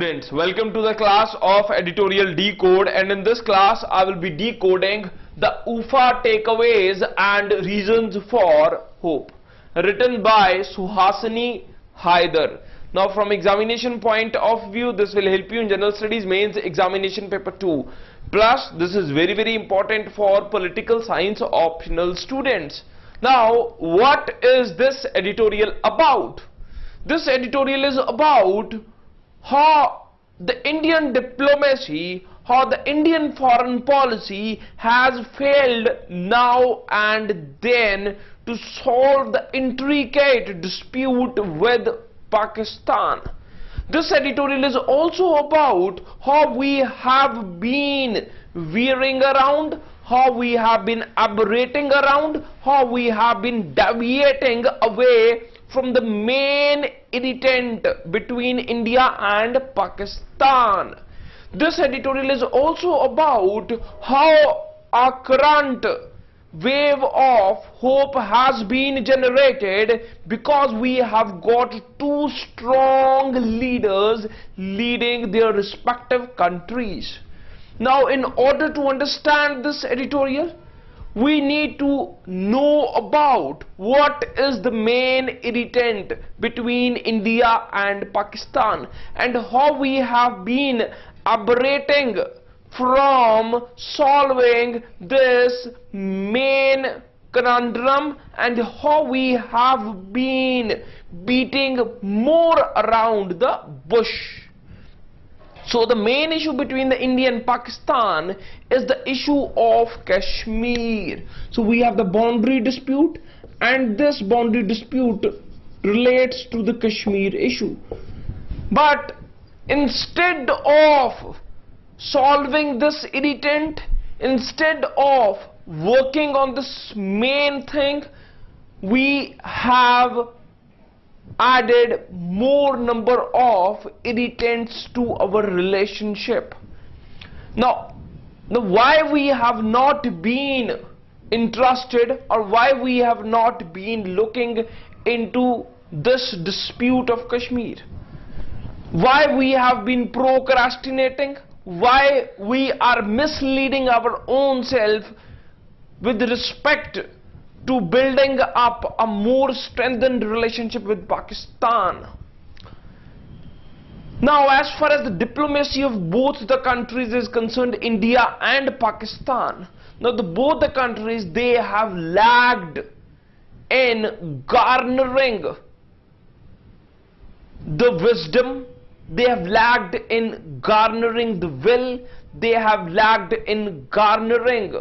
Students, welcome to the class of editorial decode and in this class I will be decoding the UFA takeaways and reasons for hope written by Suhasini Haidar. Now from examination point of view this will help you in general studies mains examination paper 2 plus this is very very important for political science optional students. Now what is this editorial about? This editorial is about how the Indian diplomacy, how the Indian foreign policy has failed now and then to solve the intricate dispute with Pakistan. This editorial is also about how we have been veering around, how we have been aberrating around, how we have been deviating away from the main irritant between India and Pakistan. This editorial is also about how a current wave of hope has been generated because we have got two strong leaders leading their respective countries. Now in order to understand this editorial, we need to know about what is the main irritant between India and Pakistan and how we have been aberrating from solving this main conundrum and how we have been beating more around the bush. So the main issue between the India and Pakistan is the issue of Kashmir. So we have the boundary dispute and this boundary dispute relates to the Kashmir issue. But instead of solving this irritant, instead of working on this main thing, we have added more number of irritants to our relationship. Now, now why we have not been interested or why we have not been looking into this dispute of Kashmir? Why we have been procrastinating? Why we are misleading our own self with respect to building up a more strengthened relationship with Pakistan. Now, as far as the diplomacy of both the countries is concerned, India and Pakistan, now the, both the countries, they have lagged in garnering the wisdom, they have lagged in garnering the will, they have lagged in garnering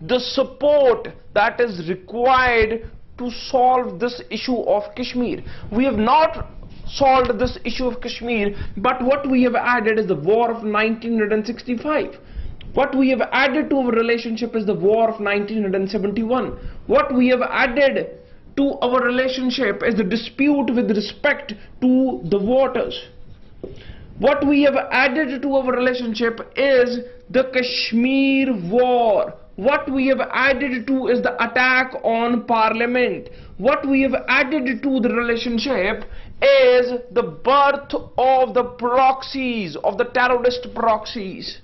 the support that is required to solve this issue of Kashmir. We have not solved this issue of Kashmir, but what we have added is the war of 1965. What we have added to our relationship is the war of 1971. What we have added to our relationship is the dispute with respect to the waters. What we have added to our relationship is the Kashmir war what we have added to is the attack on parliament. What we have added to the relationship is the birth of the proxies, of the terrorist proxies.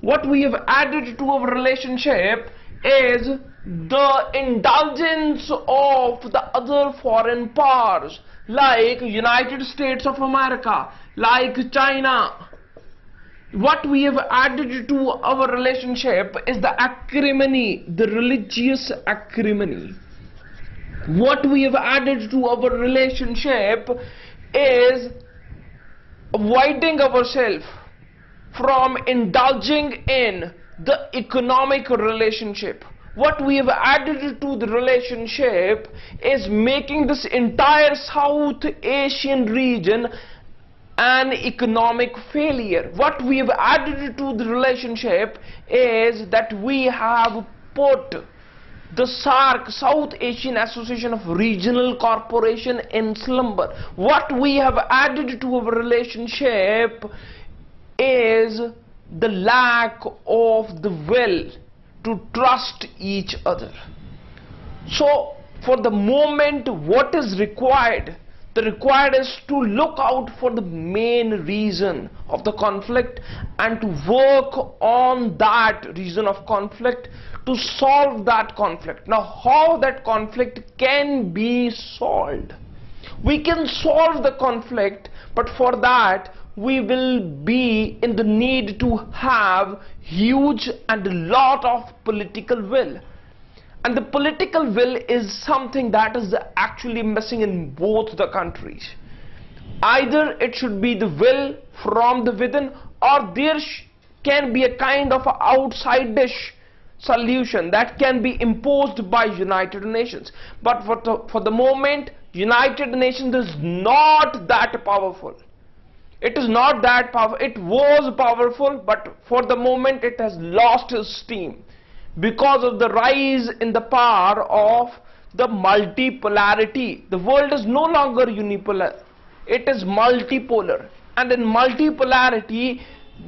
What we have added to our relationship is the indulgence of the other foreign powers like United States of America, like China, what we have added to our relationship is the acrimony, the religious acrimony. What we have added to our relationship is avoiding ourselves from indulging in the economic relationship. What we have added to the relationship is making this entire South Asian region an economic failure. What we have added to the relationship is that we have put the SAARC, South Asian Association of Regional Corporation in slumber. What we have added to our relationship is the lack of the will to trust each other. So, for the moment, what is required the required is to look out for the main reason of the conflict and to work on that reason of conflict to solve that conflict. Now, how that conflict can be solved? We can solve the conflict, but for that, we will be in the need to have huge and lot of political will and the political will is something that is actually missing in both the countries. Either it should be the will from the within or there can be a kind of outside dish solution that can be imposed by United Nations. But for the, for the moment United Nations is not that powerful. It is not that powerful. It was powerful, but for the moment it has lost its steam because of the rise in the power of the multipolarity. The world is no longer unipolar. It is multipolar. And in multipolarity,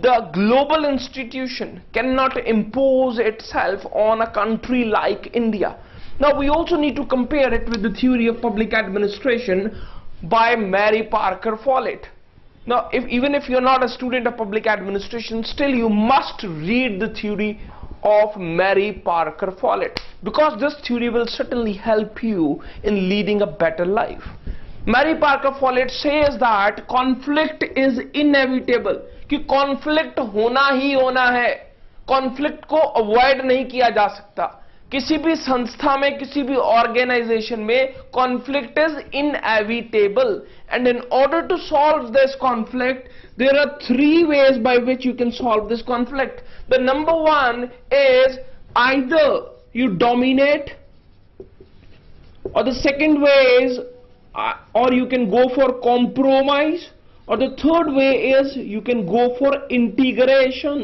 the global institution cannot impose itself on a country like India. Now we also need to compare it with the theory of public administration by Mary Parker Follett. Now, if, even if you're not a student of public administration, still you must read the theory of Mary Parker Follett because this theory will certainly help you in leading a better life. Mary Parker Follett says that conflict is inevitable कि conflict होना ही होना है conflict को avoid नहीं किया जा सकता किसी भी संस्था में, किसी भी ऑर्गेनाइजेशन में conflict is inevitable and in order to solve this conflict there are three ways by which you can solve this conflict the number one is either you dominate or the second way is or you can go for compromise or the third way is you can go for integration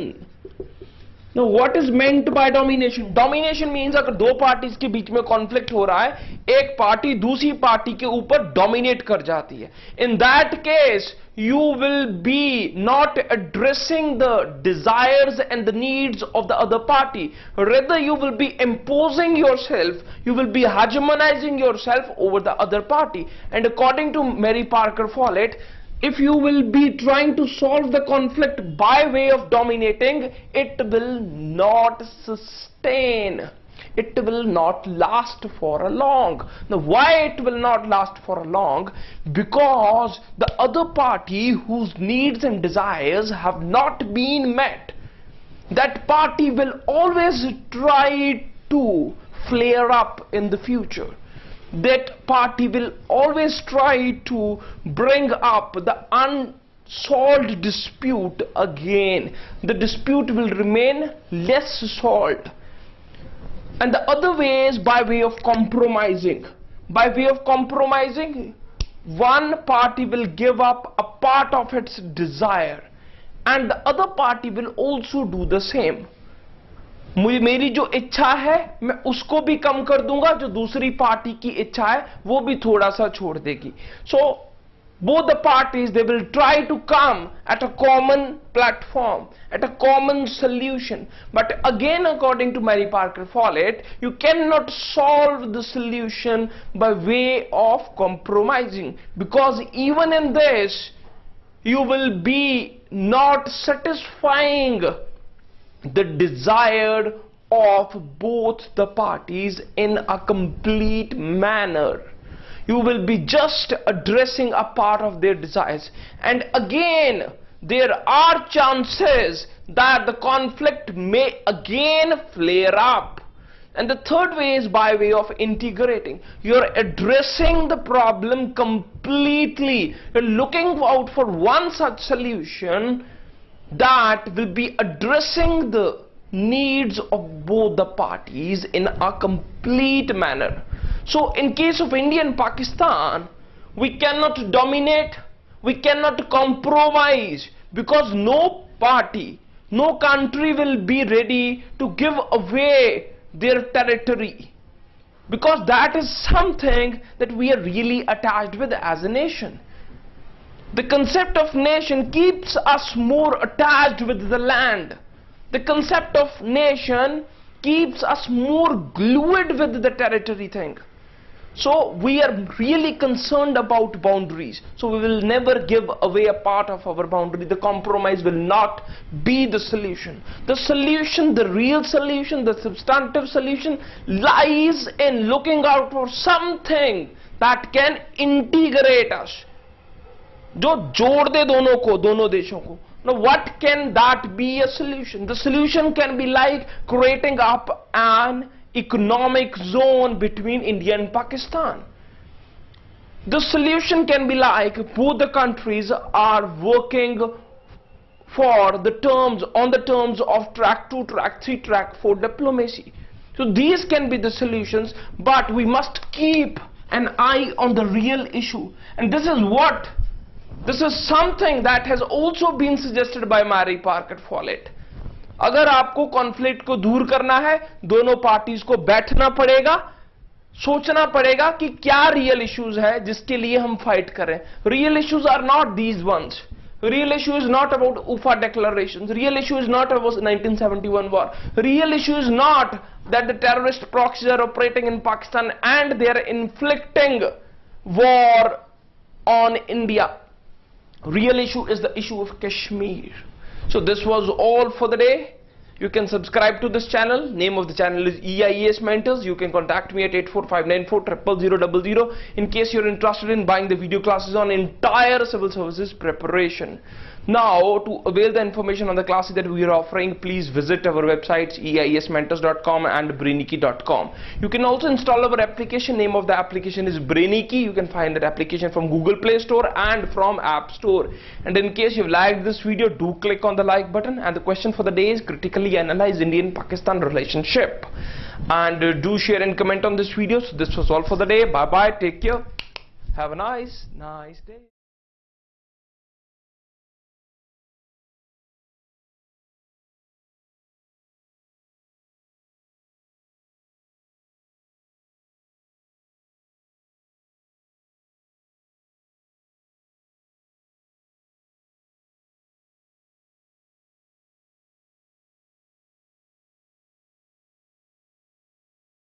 Now what is meant by domination? Domination means अगर दो parties के बीच में conflict हो रहा है एक party दूसरी party के ऊपर डोमिनेट कर जाती है in that case you will be not addressing the desires and the needs of the other party. Rather, you will be imposing yourself, you will be hegemonizing yourself over the other party. And according to Mary Parker Follett, if you will be trying to solve the conflict by way of dominating, it will not sustain. It will not last for a long. Now why it will not last for a long? Because the other party whose needs and desires have not been met, that party will always try to flare up in the future that party will always try to bring up the unsolved dispute again. The dispute will remain less solved. And the other way is by way of compromising. By way of compromising, one party will give up a part of its desire and the other party will also do the same. मेरी जो इच्छा है, मैं उसको भी कम कर दूँगा, जो दूसरी पार्टी की इच्छा है, वो भी थोड़ा सा छोड़ देगी। So both the parties they will try to come at a common platform at a common solution but again according to Mary Parker Follett you can not solve the solution by way of compromising because even in this you will be not satisfying the desired of both the parties in a complete manner. You will be just addressing a part of their desires. And again, there are chances that the conflict may again flare up. And the third way is by way of integrating. You're addressing the problem completely. You're looking out for one such solution that will be addressing the needs of both the parties in a complete manner. So in case of India and Pakistan, we cannot dominate, we cannot compromise because no party, no country will be ready to give away their territory because that is something that we are really attached with as a nation. The concept of nation keeps us more attached with the land. The concept of nation keeps us more glued with the territory thing. So we are really concerned about boundaries. So we will never give away a part of our boundary. The compromise will not be the solution. The solution, the real solution, the substantive solution lies in looking out for something that can integrate us. जो जोड़ दे दोनों को दोनों देशों को now what can that be a solution the solution can be like creating up an economic zone between India and Pakistan. The solution can be like both the countries are working for the terms, on the terms of track 2, track 3, track 4 diplomacy. So these can be the solutions, but we must keep an eye on the real issue. And this is what, this is something that has also been suggested by Mary Parker Follett अगर आपको conflict को दूर करना है, दोनों parties को बैठना पड़ेगा, सोचना पड़ेगा कि क्या रियल इश्यूज़ है जिसके लिए हम फाइट करें। Real issues are not these ones real issue is not about Ufa declaration real issue is not about 1971 war real issue is not that the terrorist proxies are operating in Pakistan and they are inflicting war on India real issue is the issue of Kashmir. So this was all for the day. You can subscribe to this channel. Name of the channel is EIAS Mentors. You can contact me at 845940000 in case you're interested in buying the video classes on entire civil services preparation. Now, to avail the information on the classes that we are offering, please visit our websites eiasmentors.com and brainicky.com. You can also install our application. Name of the application is Brainicky. You can find that application from Google Play Store and from App Store. And in case you've liked this video, do click on the like button. And the question for the day is critically analyze Indian-Pakistan relationship. And uh, do share and comment on this video. So this was all for the day. Bye-bye. Take care. Have a nice, nice day.